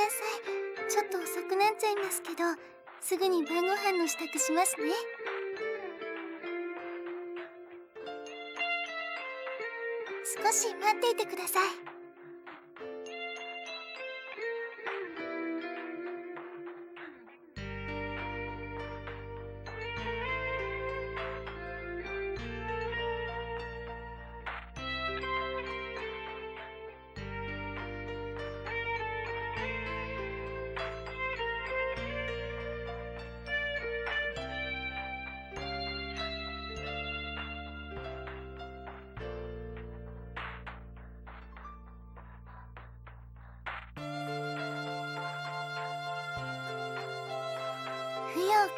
なさい。ちょっと遅くなっちゃいますけどすぐに晩ご飯の支度しますね。少し待っていてください。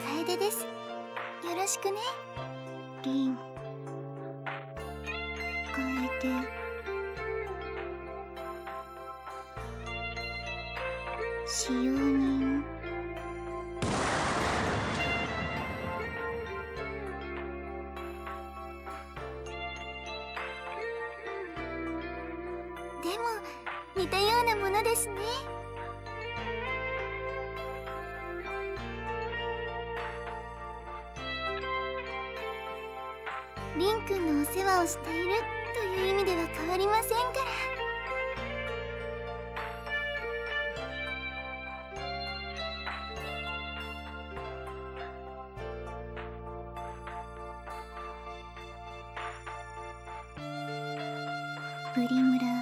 楓です。よろしくね。リン。プリ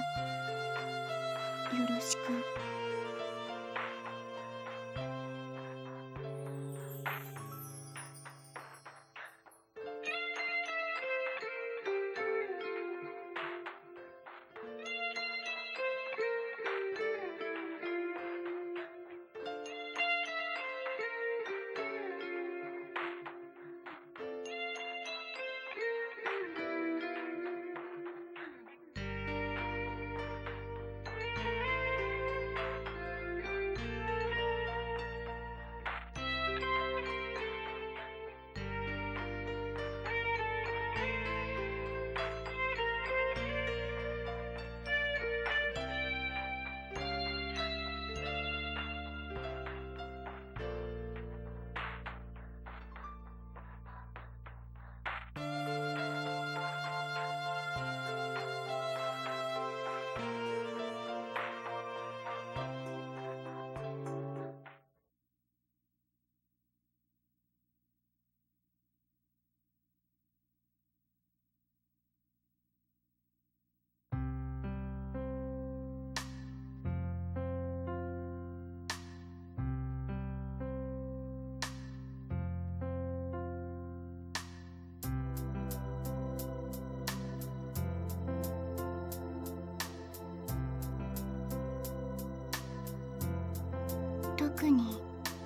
特に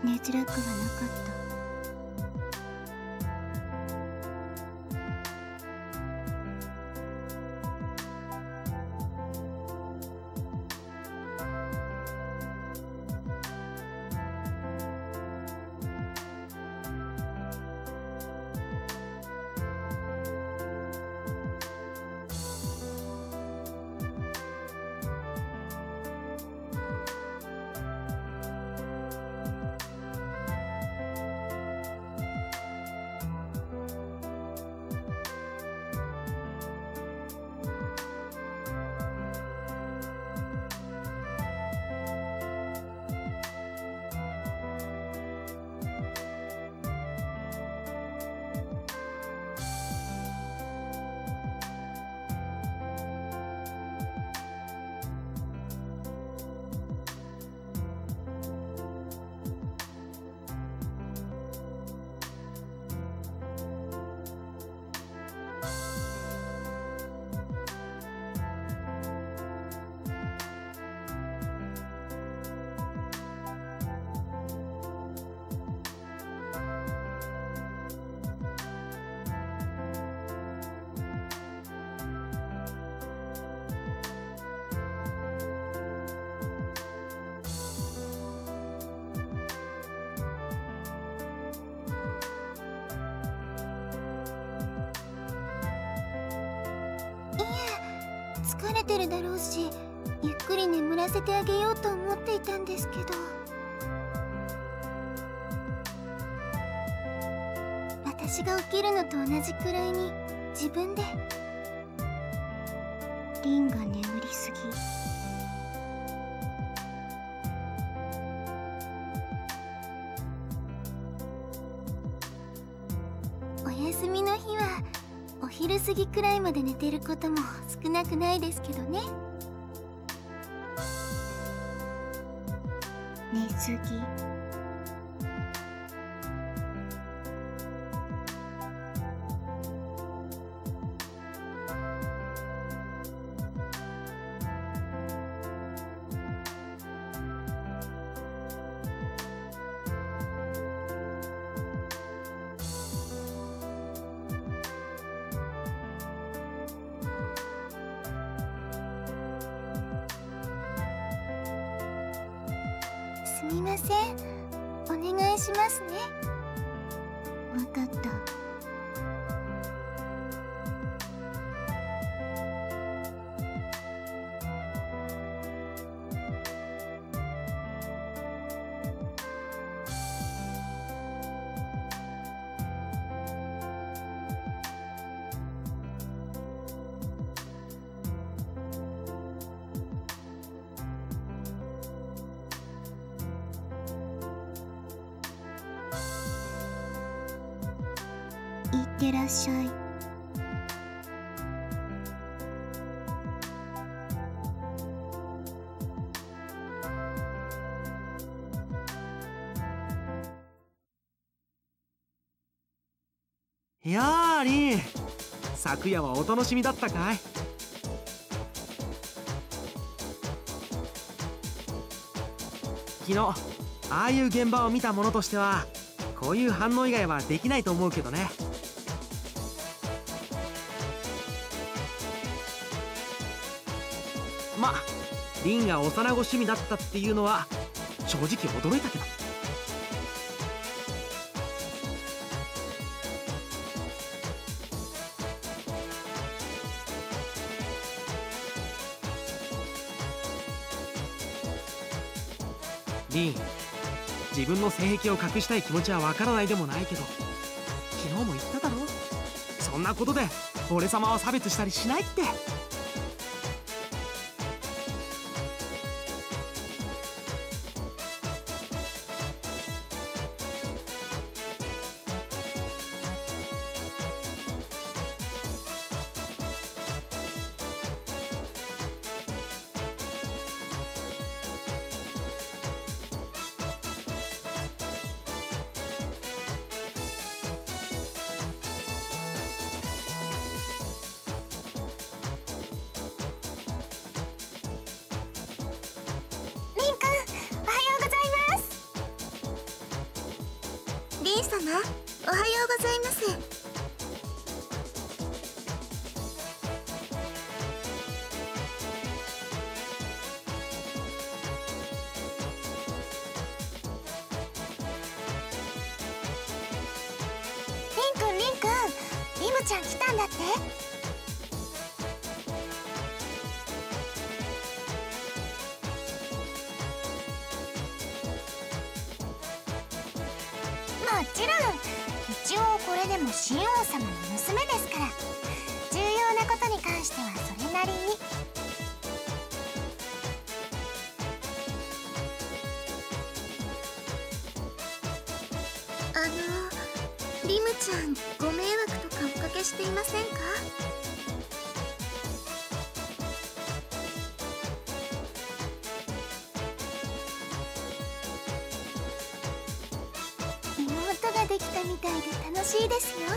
寝づらくはなかった。てるだろうしゆっくり眠らせてあげようと思っていたんですけど。私が起きるのと同じくらいに自分で。リンが眠りすぎ。過ぎくらいまで寝てることも少なくないですけどね。寝すぎみません。お願いしますね。ってらっしゃい。やあリン昨夜はお楽しみだったかい？昨日ああいう現場を見た者としてはこういう反応以外はできないと思うけどね。まあリンが幼子趣味だったっていうのは正直驚いたけど。リン自分の性癖を隠したい気持ちはわからないでもないけど昨日も言っただろ。そんなことで俺様は差別したりしないって。様おはようございます。関してはそれなりに。あのリムちゃんご迷惑とかおかけしていませんか？妹ができたみたいで楽しいですよ。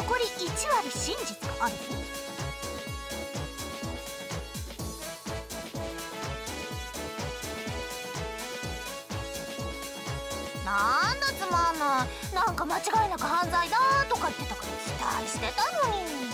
残り1割真実があるなんだつまんないなんか間違いなく犯罪だとか言ってたから期待してたのに。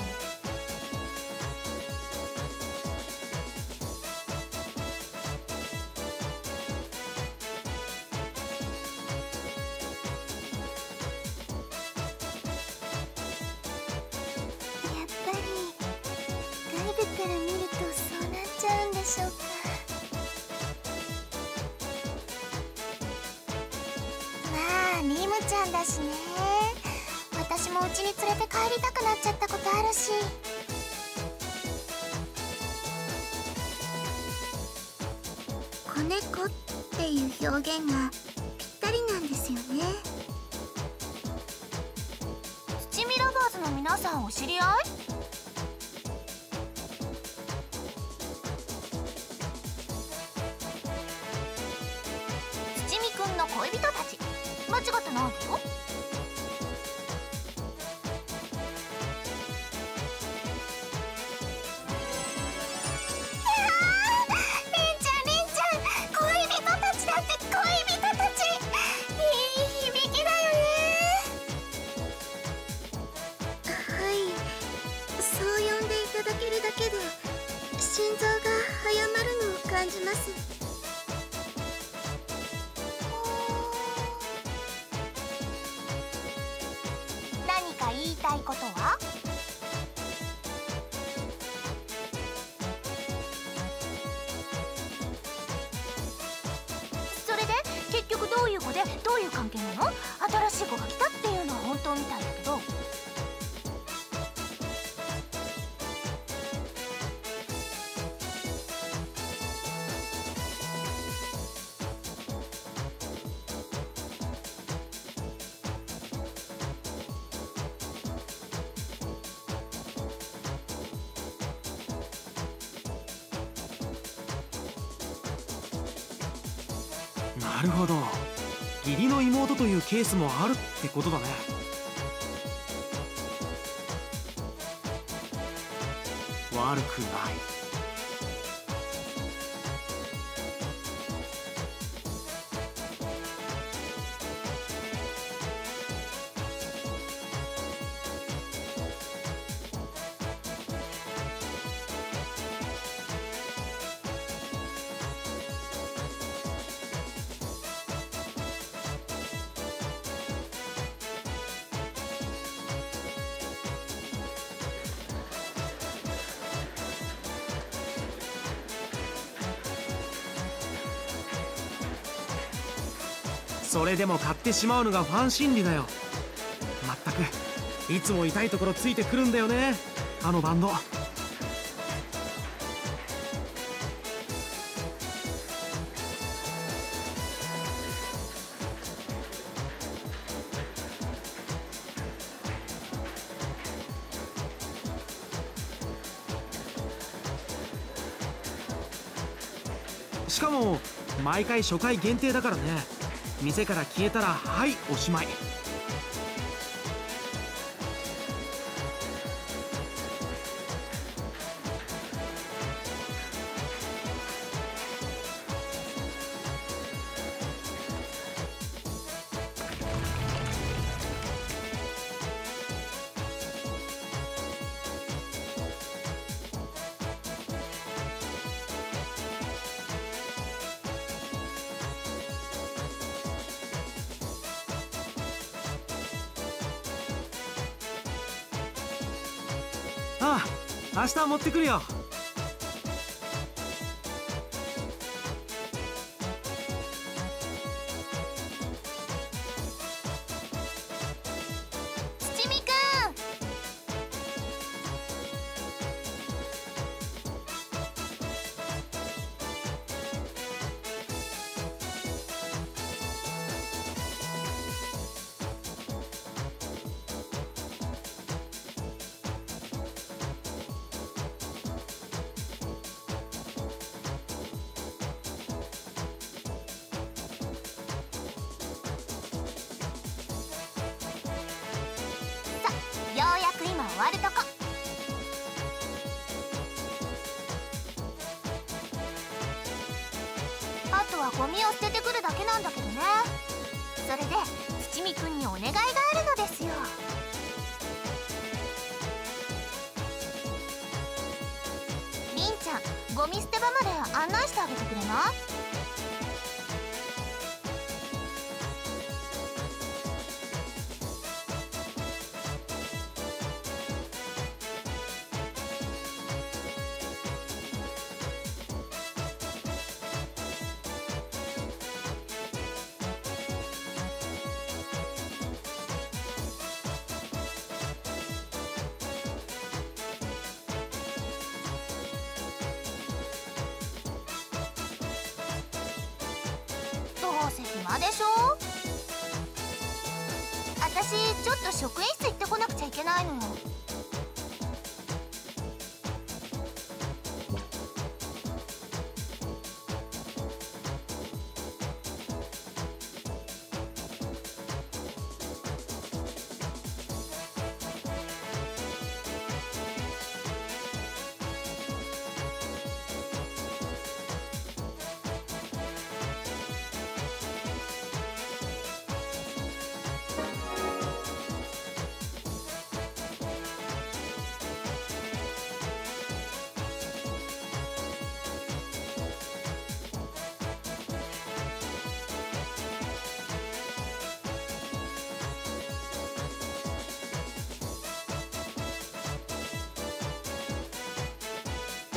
まあリムちゃんだしね。私もうちに連れて帰りたくなっちゃったことあるし。子猫っていう表現がぴったりなんですよね。土見ラバーズの皆さんお知り合い？ただけるだけで心臓が早まるのを感じます。何か言いたいことは？それで結局どういう子でどういう関係なの？新しい子が来た？なるほど。義理の妹というケースもあるってことだね。悪くない。それでも買ってしまうのがファン心理だよ。まったくいつも痛いところついてくるんだよね。あのバンド。しかも毎回初回限定だからね。店から消えたらはいおしまい。ああ明日持ってくるよ。終わるとこ。あとはゴミを捨ててうせ暇でしょ？私ちょっと職員室行ってこなくちゃいけないの。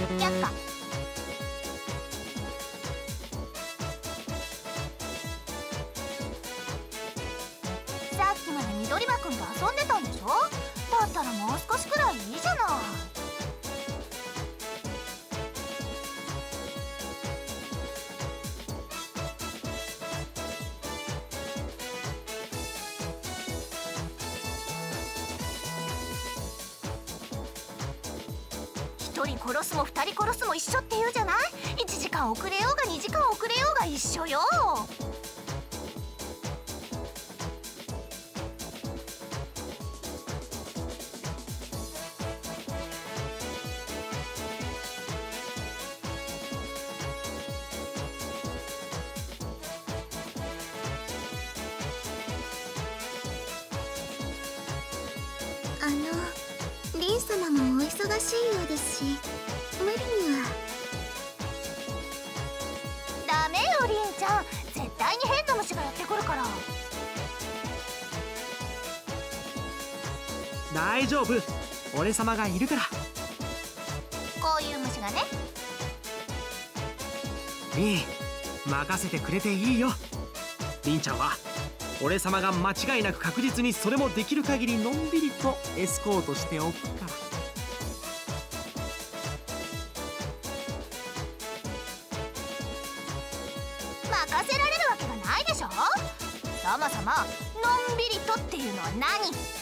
一百。1人殺すも2人殺すも一緒って言うじゃない？1時間遅れようが2時間遅れようが一緒よ。俺様がいるから。こういう虫がね。みー任せてくれていいよ。りんちゃんは俺様が間違いなく確実にそれもできる限りのんびりとエスコートしておくから。任せられるわけがないでしょ。そもそものんびりとっていうのは何？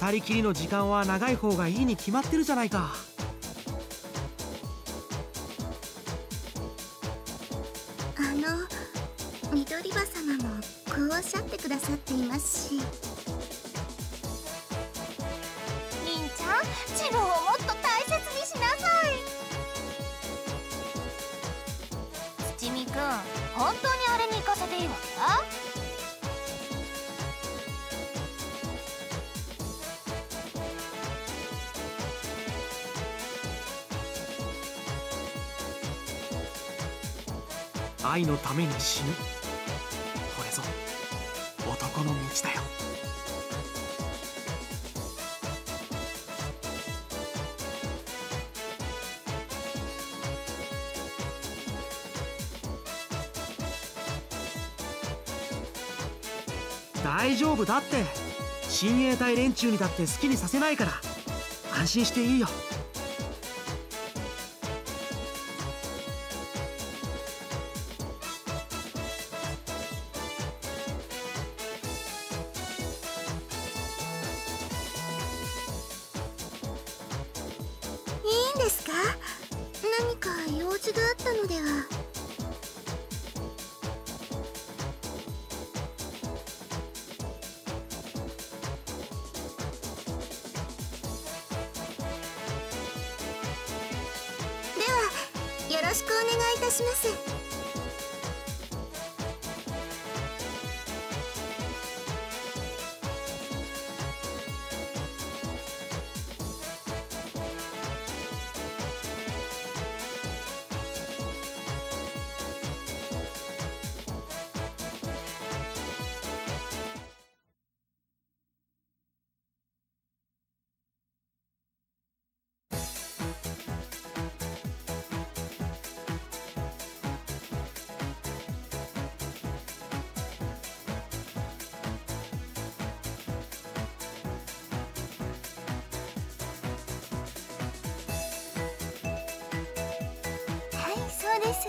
二人きりの時間は長い方がいいに決まってるじゃないか。あの緑葉様もこうおっしゃってくださっていますし。りんちゃん自分をもっと大切にしなさい。七味くん本当にあれに行かせていいわ。け愛のために死ぬ。これぞ男の道だよ。大丈夫だって。親衛隊連中にだって好きにさせないから。安心していいよ。か？何か用事があったのでは？ではよろしくお願いいたします。です。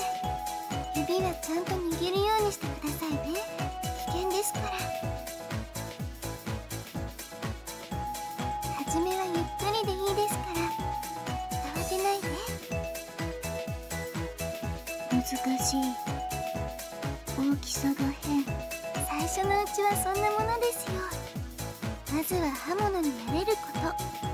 指はちゃんと握るようにしてくださいね。危険ですから。初めはゆっくりでいいですから。慌てないで。難しい。大きさが変。最初のうちはそんなものですよ。まずは刃物に慣れること。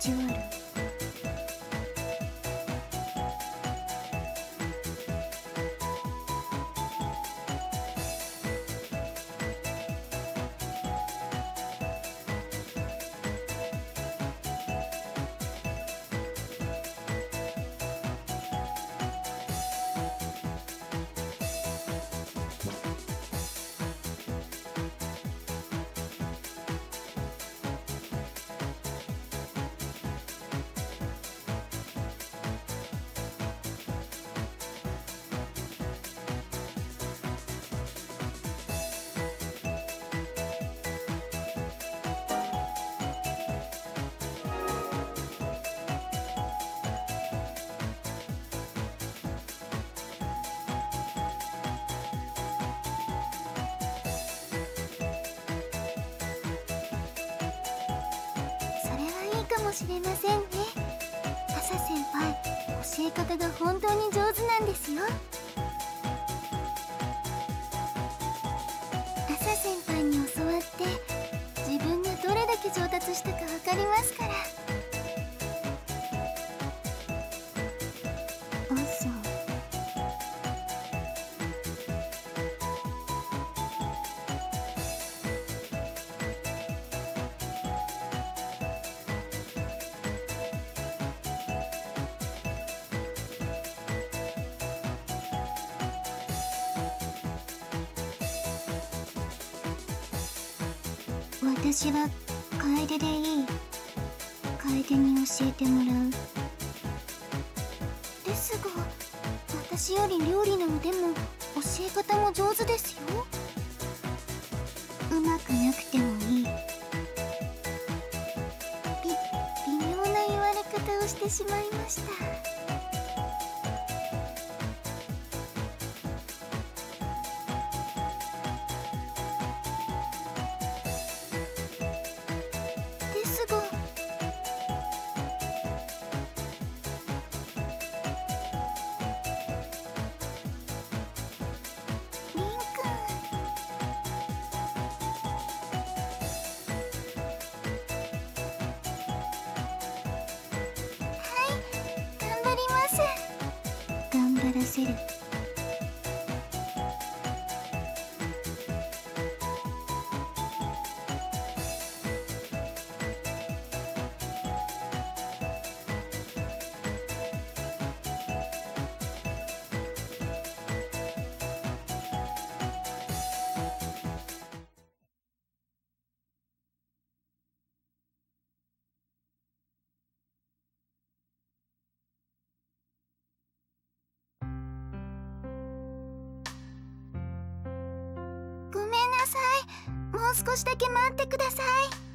就もしれませんね。朝先輩教え方が本当に上手なんですよ。朝先輩に教わって自分がどれだけ上達したか分かりますから。うまくなくてもいい。び微妙な言われ方をしてしまいました。う少しだけ待ってください。